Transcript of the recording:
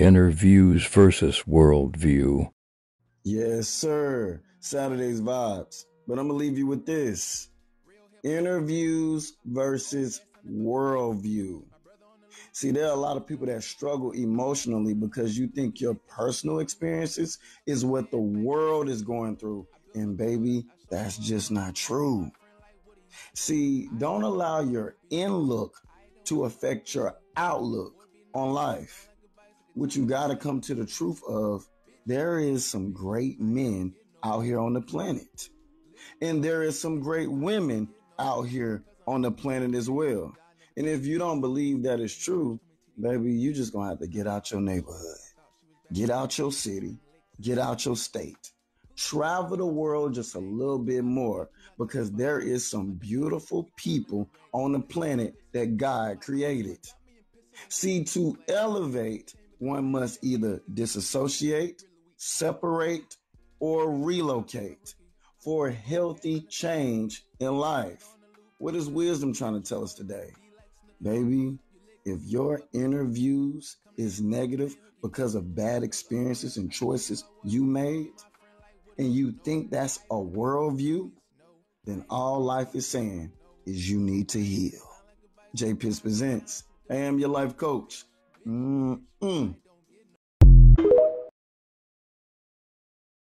Interviews versus worldview. Yes, sir. Saturday's vibes. But I'm going to leave you with this interviews versus worldview. See, there are a lot of people that struggle emotionally because you think your personal experiences is what the world is going through. And baby, that's just not true. See, don't allow your in look to affect your outlook on life. What you got to come to the truth of, there is some great men out here on the planet. And there is some great women out here on the planet as well. And if you don't believe that is true, baby, you just gonna have to get out your neighborhood, get out your city, get out your state, travel the world just a little bit more because there is some beautiful people on the planet that God created. See, to elevate, one must either disassociate, separate, or relocate for healthy change in life. What is wisdom trying to tell us today? Baby, if your interviews is negative because of bad experiences and choices you made, and you think that's a worldview, then all life is saying is you need to heal. J Pitts presents I am your life coach. 嗯嗯。